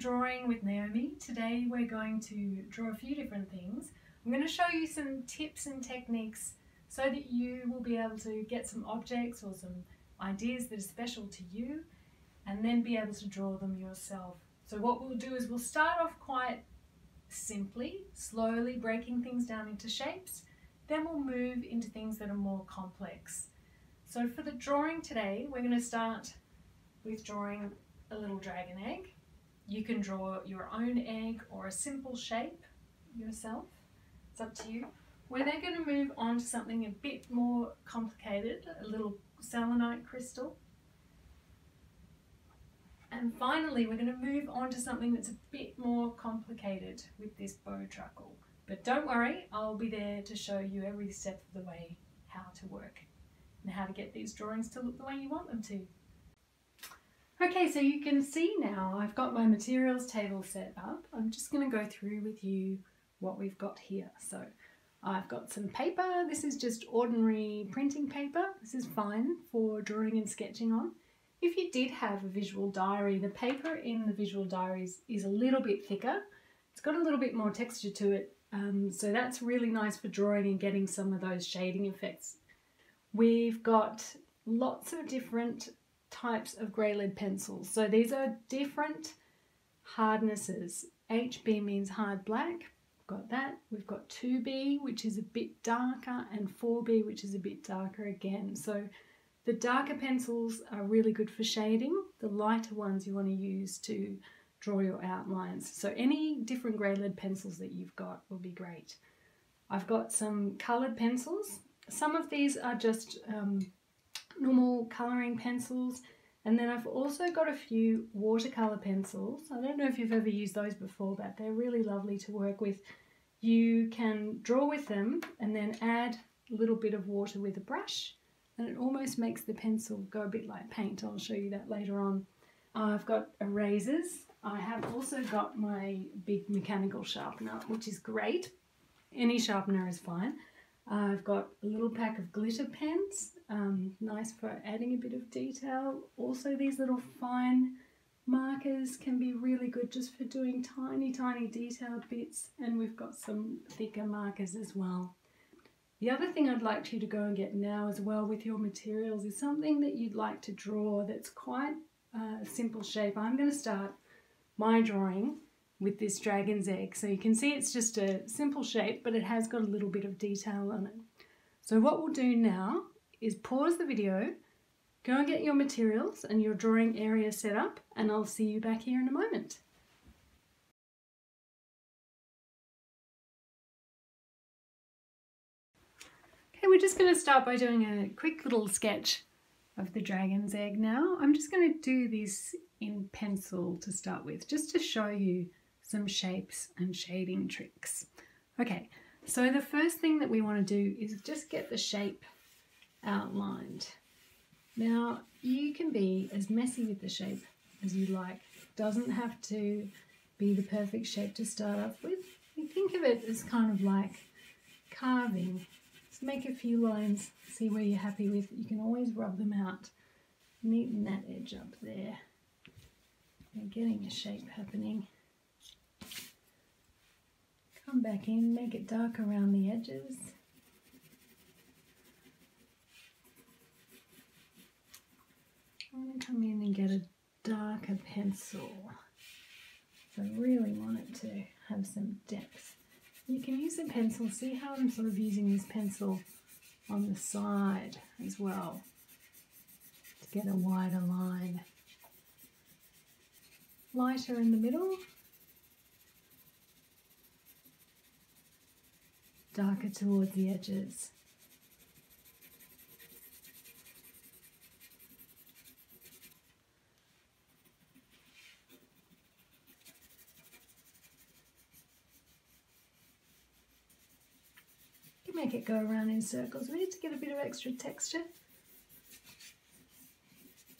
Drawing with Naomi. Today we're going to draw a few different things. I'm going to show you some tips and techniques so that you will be able to get some objects or some ideas that are special to you and then be able to draw them yourself. So what we'll do is we'll start off quite simply, slowly breaking things down into shapes, then we'll move into things that are more complex. So for the drawing today, we're going to start with drawing a little dragon egg. You can draw your own egg or a simple shape yourself. It's up to you. We're then going to move on to something a bit more complicated, a little selenite crystal. And finally, we're going to move on to something that's a bit more complicated with this bowtruckle. But don't worry, I'll be there to show you every step of the way how to work and how to get these drawings to look the way you want them to. Okay, so you can see now I've got my materials table set up. I'm just going to go through with you what we've got here. So I've got some paper. This is just ordinary printing paper. This is fine for drawing and sketching on. If you did have a visual diary, the paper in the visual diaries is a little bit thicker. It's got a little bit more texture to it, um, so that's really nice for drawing and getting some of those shading effects. We've got lots of different types of grey lead pencils. So these are different hardnesses. HB means hard black, got that. We've got 2B, which is a bit darker, and 4B, which is a bit darker again. So the darker pencils are really good for shading. The lighter ones you want to use to draw your outlines. So any different grey lead pencils that you've got will be great. I've got some coloured pencils. Some of these are just um, normal colouring pencils. And then I've also got a few watercolour pencils. I don't know if you've ever used those before, but they're really lovely to work with. You can draw with them and then add a little bit of water with a brush and it almost makes the pencil go a bit like paint. I'll show you that later on. I've got erasers. I have also got my big mechanical sharpener, which is great. Any sharpener is fine. I've got a little pack of glitter pens, um, nice for adding a bit of detail. Also these little fine markers can be really good just for doing tiny, tiny detailed bits. And we've got some thicker markers as well. The other thing I'd like you to go and get now as well with your materials is something that you'd like to draw that's quite a simple shape. I'm going to start my drawing with this dragon's egg. So you can see it's just a simple shape, but it has got a little bit of detail on it. So what we'll do now is pause the video, go and get your materials and your drawing area set up, and I'll see you back here in a moment. Okay, we're just going to start by doing a quick little sketch of the dragon's egg now. I'm just going to do this in pencil to start with, just to show you some shapes and shading tricks. Okay, so the first thing that we want to do is just get the shape outlined. Now, you can be as messy with the shape as you like. Doesn't have to be the perfect shape to start off with. You think of it as kind of like carving. Just make a few lines, see where you're happy with. You can always rub them out. Neaten that edge up there. And getting a shape happening. Come back in, make it dark around the edges. I'm going to come in and get a darker pencil. So I really want it to have some depth. You can use a pencil, see how I'm sort of using this pencil on the side as well to get a wider line. Lighter in the middle darker towards the edges. You make it go around in circles. We need to get a bit of extra texture.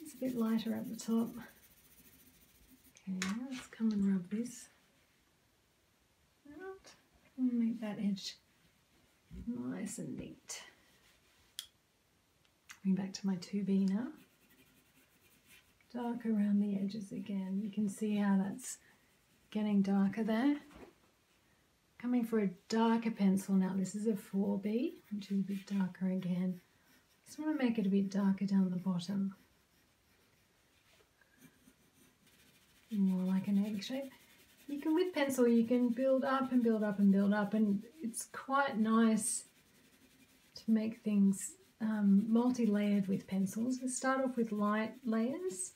It's a bit lighter at the top. Okay, let's come and rub this out and make that edge Nice and neat. Going back to my 2B now. Dark around the edges again. You can see how that's getting darker there. Coming for a darker pencil now. This is a 4B, which is a bit darker again. Just want to make it a bit darker down the bottom. More like an egg shape. You can, with pencil, you can build up and build up and build up and it's quite nice to make things um, multi-layered with pencils. We start off with light layers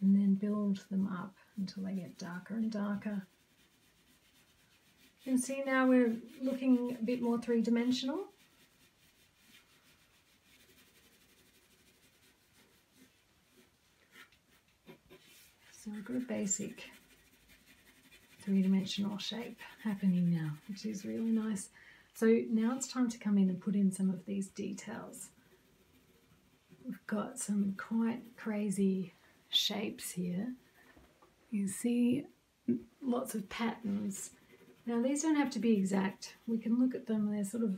and then build them up until they get darker and darker. You can see now we're looking a bit more three-dimensional. So we've got a basic three-dimensional shape happening now, which is really nice. So now it's time to come in and put in some of these details. We've got some quite crazy shapes here. You see lots of patterns. Now these don't have to be exact. We can look at them, they're sort of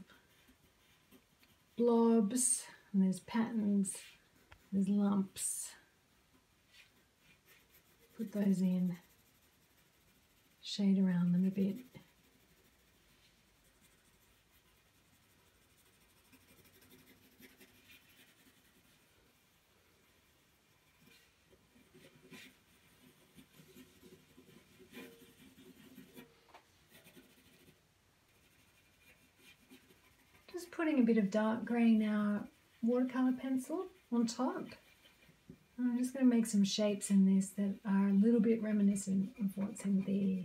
blobs, and there's patterns, there's lumps. Put those in, shade around them a bit. Just putting a bit of dark grey now, watercolour pencil on top. I'm just going to make some shapes in this that are a little bit reminiscent of what's in the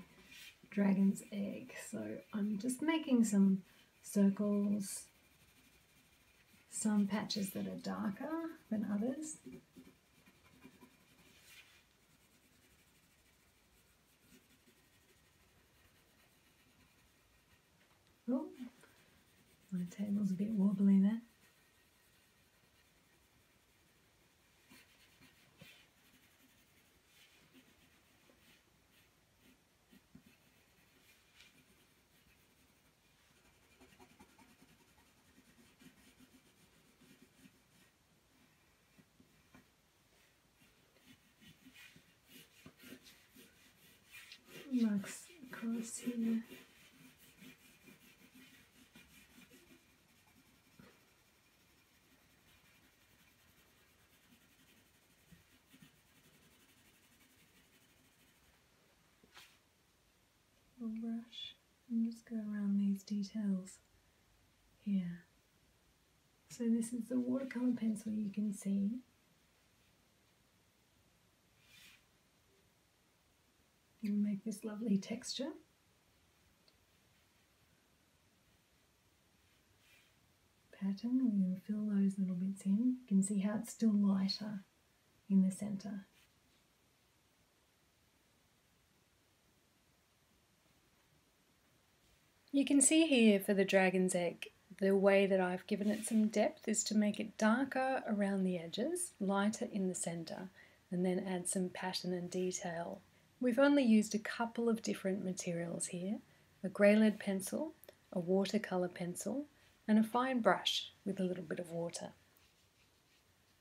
dragon's egg. So I'm just making some circles, some patches that are darker than others. Oh, my table's a bit wobbly there. Marks across here. brush and just go around these details here. So this is the watercolour pencil you can see. And make this lovely texture. Pattern, we're going to fill those little bits in. You can see how it's still lighter in the centre. You can see here for the dragon's egg, the way that I've given it some depth is to make it darker around the edges, lighter in the centre, and then add some pattern and detail. We've only used a couple of different materials here, a grey lead pencil, a watercolour pencil, and a fine brush with a little bit of water.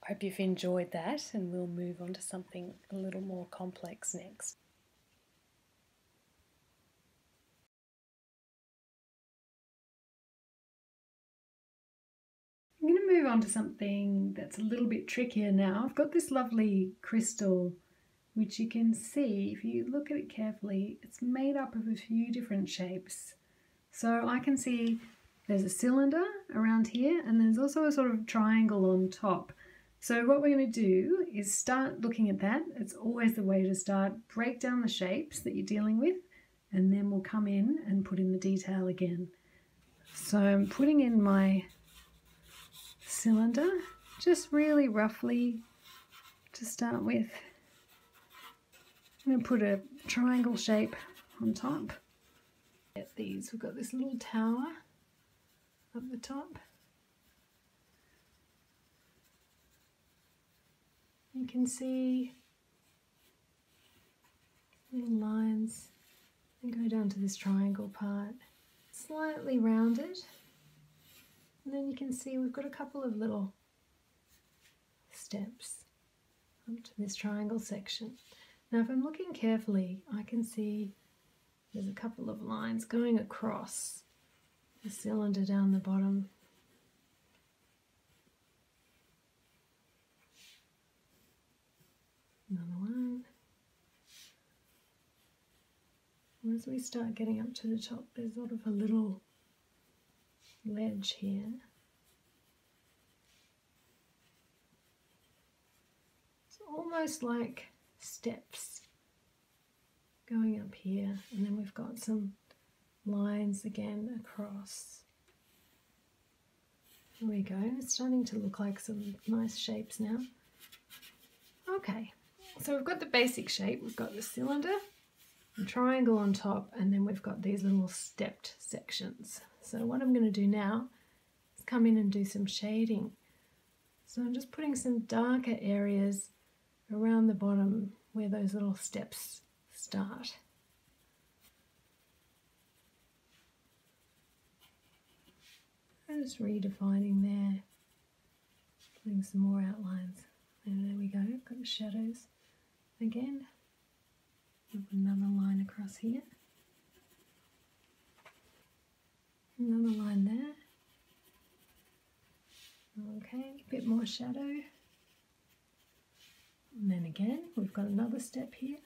I hope you've enjoyed that and we'll move on to something a little more complex next. I'm going to move on to something that's a little bit trickier now. I've got this lovely crystal which you can see if you look at it carefully it's made up of a few different shapes. So I can see there's a cylinder around here and there's also a sort of triangle on top. So what we're going to do is start looking at that. It's always the way to start. Break down the shapes that you're dealing with and then we'll come in and put in the detail again. So I'm putting in my cylinder, just really roughly to start with. I'm going to put a triangle shape on top. Get these, we've got this little tower up the top. You can see little lines and go down to this triangle part. Slightly rounded. And then you can see we've got a couple of little steps up to this triangle section. Now if I'm looking carefully, I can see there's a couple of lines going across the cylinder down the bottom. Another one. As we start getting up to the top, there's sort of a little ledge here. It's almost like steps going up here, and then we've got some lines again across. There we go, it's starting to look like some nice shapes now. Okay, so we've got the basic shape, we've got the cylinder, the triangle on top and then we've got these little stepped sections. So what I'm going to do now is come in and do some shading. So I'm just putting some darker areas around the bottom where those little steps start. I'm just redefining there, putting some more outlines. And there we go, got the shadows again another line across here. Another line there. Okay, a bit more shadow. And then again, we've got another step here.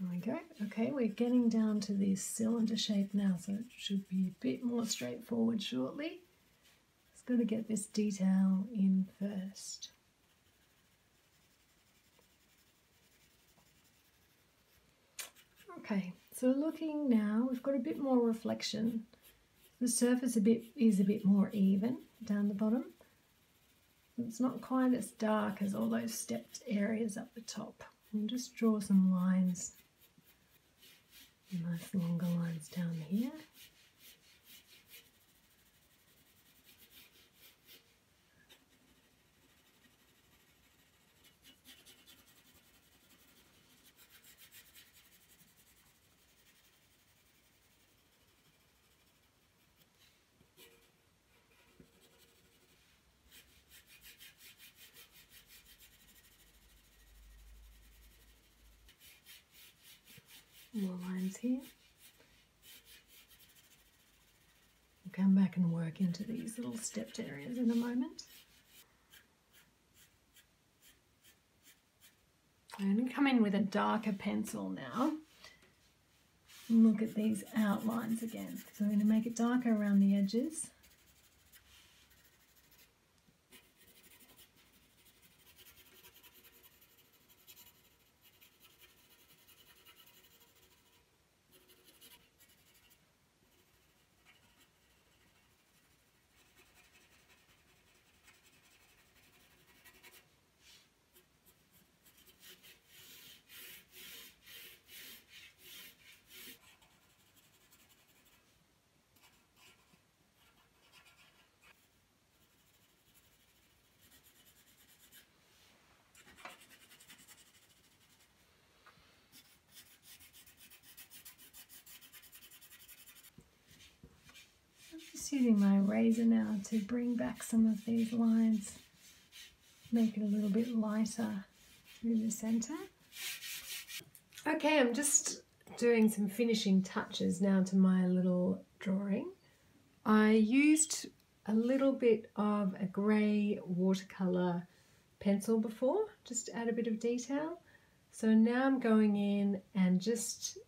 There we go. Okay, we're getting down to this cylinder shape now, so it should be a bit more straightforward shortly. Just got to get this detail in first. Okay, so looking now, we've got a bit more reflection. The surface a bit is a bit more even down the bottom. It's not quite as dark as all those stepped areas up the top. And just draw some lines nice longer lines down here. More lines here. We'll come back and work into these little stepped areas in a moment. I'm going to come in with a darker pencil now and look at these outlines again. So I'm going to make it darker around the edges. Just using my razor now to bring back some of these lines, make it a little bit lighter through the centre. Okay, I'm just doing some finishing touches now to my little drawing. I used a little bit of a grey watercolour pencil before, just to add a bit of detail. So now I'm going in and just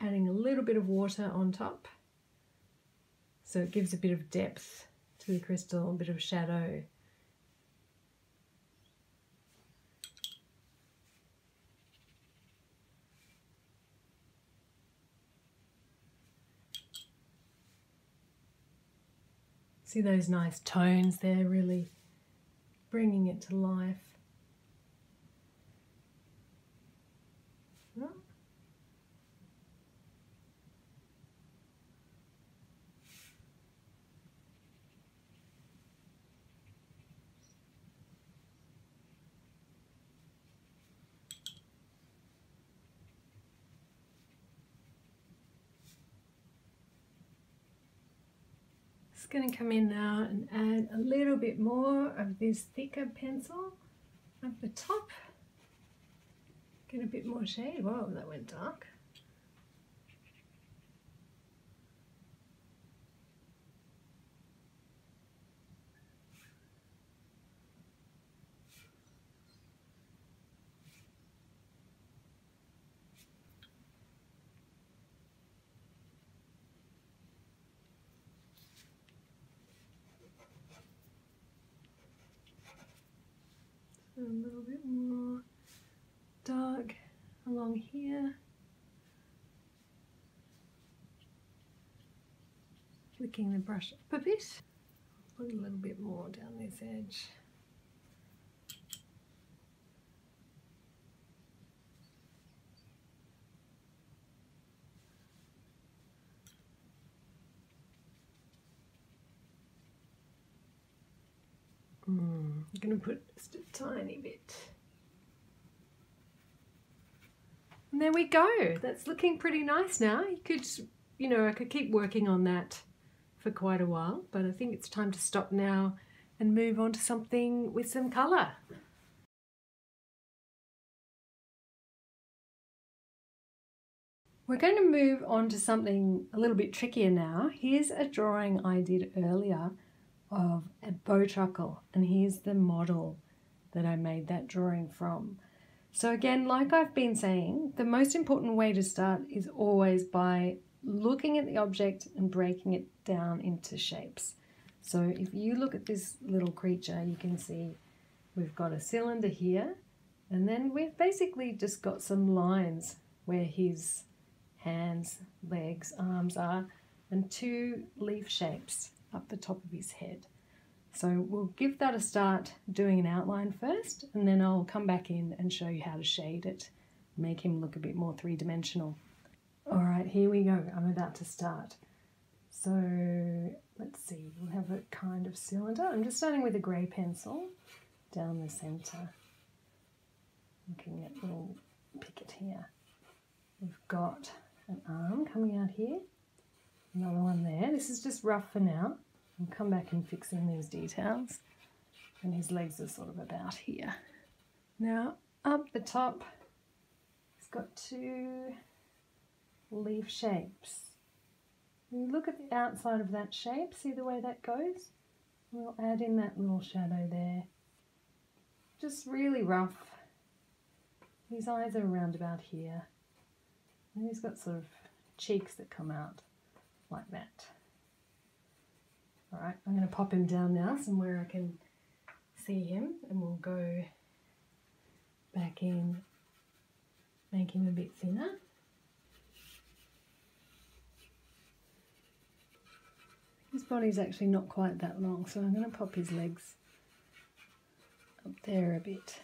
adding a little bit of water on top so it gives a bit of depth to the crystal, a bit of shadow. See those nice tones there, really bringing it to life. Going to come in now and add a little bit more of this thicker pencil at the top. Get a bit more shade. Whoa, that went dark. a little bit more dark along here. Flicking the brush up a bit. Put a little bit more down this edge. Mm, I'm going to put just a tiny bit. And there we go. That's looking pretty nice now. You could, you know, I could keep working on that for quite a while, but I think it's time to stop now and move on to something with some colour. We're going to move on to something a little bit trickier now. Here's a drawing I did earlier of a bow bowtruckle and here's the model that I made that drawing from. So again, like I've been saying, the most important way to start is always by looking at the object and breaking it down into shapes. So if you look at this little creature, you can see we've got a cylinder here and then we've basically just got some lines where his hands, legs, arms are and two leaf shapes up the top of his head. So we'll give that a start doing an outline first and then I'll come back in and show you how to shade it, make him look a bit more three-dimensional. All right, here we go. I'm about to start. So let's see, we'll have a kind of cylinder. I'm just starting with a grey pencil down the centre. Looking at a little picket here. We've got an arm coming out here, another one there. This is just rough for now. Come back and fix in these details. And his legs are sort of about here. Now, up the top, he's got two leaf shapes. You look at the outside of that shape, see the way that goes? We'll add in that little shadow there. Just really rough. His eyes are around about here. And he's got sort of cheeks that come out like that. All right, I'm going to pop him down now somewhere I can see him and we'll go back in, make him a bit thinner. His body's actually not quite that long, so I'm going to pop his legs up there a bit.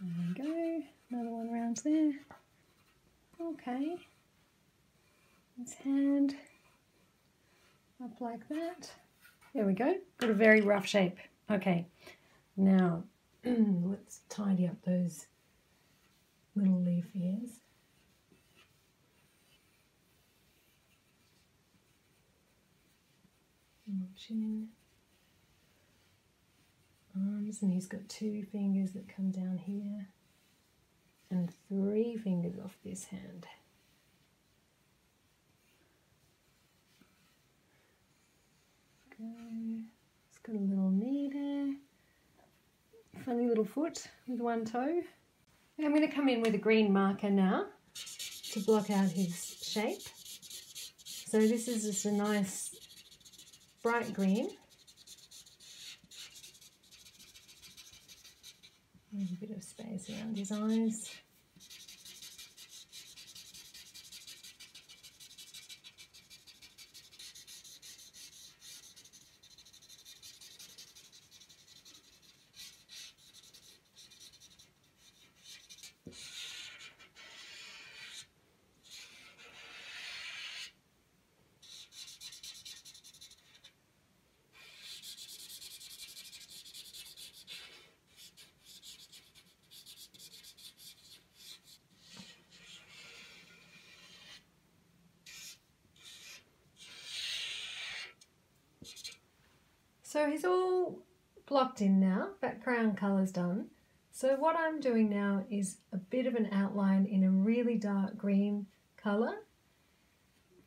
There we go, another one around there. Okay, his hand up like that. There we go, got a very rough shape. Okay, now let's tidy up those little leaf ears. Chin, arms, and he's got two fingers that come down here and three fingers off this hand. It's got a little knee there. Funny little foot with one toe. I'm going to come in with a green marker now to block out his shape. So this is just a nice bright green. There's a bit of space around his eyes. So he's all blocked in now, background colour's done. So what I'm doing now is a bit of an outline in a really dark green colour,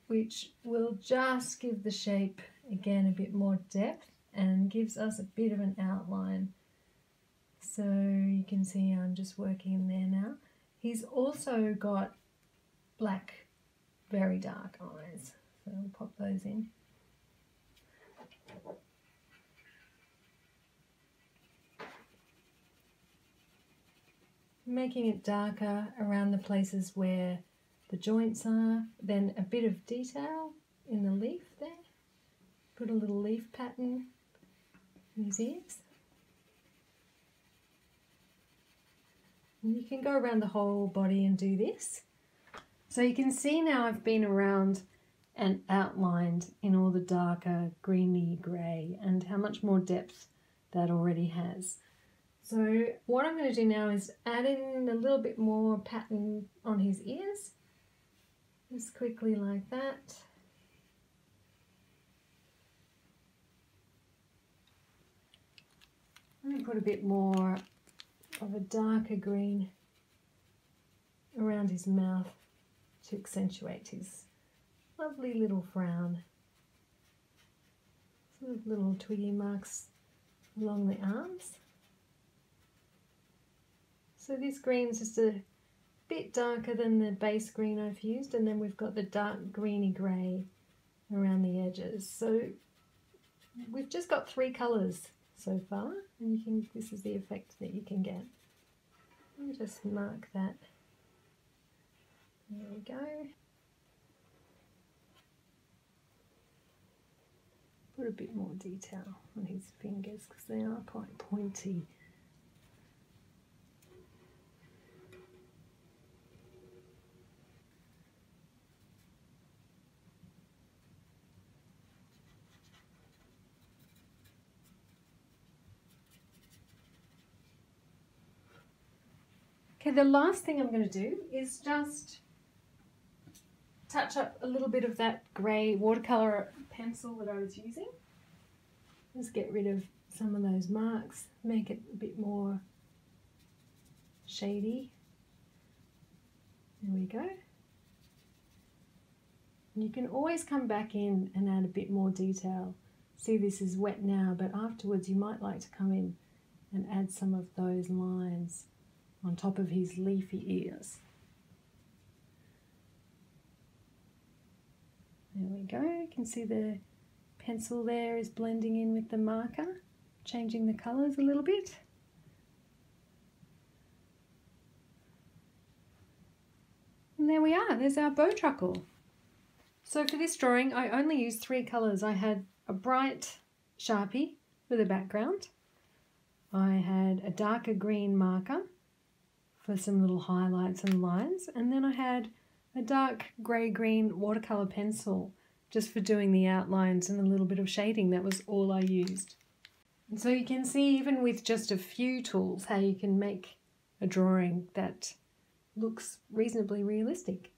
which will just give the shape again a bit more depth and gives us a bit of an outline. So you can see I'm just working in there now. He's also got black, very dark eyes. So I'll pop those in. Making it darker around the places where the joints are, then a bit of detail in the leaf there. Put a little leaf pattern in his ears. And you can go around the whole body and do this. So you can see now I've been around and outlined in all the darker greeny grey and how much more depth that already has. So what I'm going to do now is add in a little bit more pattern on his ears. Just quickly like that. I'm going to put a bit more of a darker green around his mouth to accentuate his lovely little frown. Of little twiggy marks along the arms. So this green is just a bit darker than the base green I've used and then we've got the dark greeny grey around the edges. So we've just got three colours so far and you can this is the effect that you can get. I'll just mark that. There we go. Put a bit more detail on his fingers because they are quite pointy. The last thing I'm going to do is just touch up a little bit of that grey watercolour pencil that I was using. Just get rid of some of those marks, make it a bit more shady. There we go. And you can always come back in and add a bit more detail. See this is wet now, but afterwards you might like to come in and add some of those lines on top of his leafy ears. There we go, you can see the pencil there is blending in with the marker, changing the colours a little bit. And there we are, there's our bowtruckle. So for this drawing I only used three colours. I had a bright Sharpie for the background. I had a darker green marker for some little highlights and lines. And then I had a dark grey-green watercolour pencil just for doing the outlines and a little bit of shading. That was all I used. And so you can see even with just a few tools how you can make a drawing that looks reasonably realistic.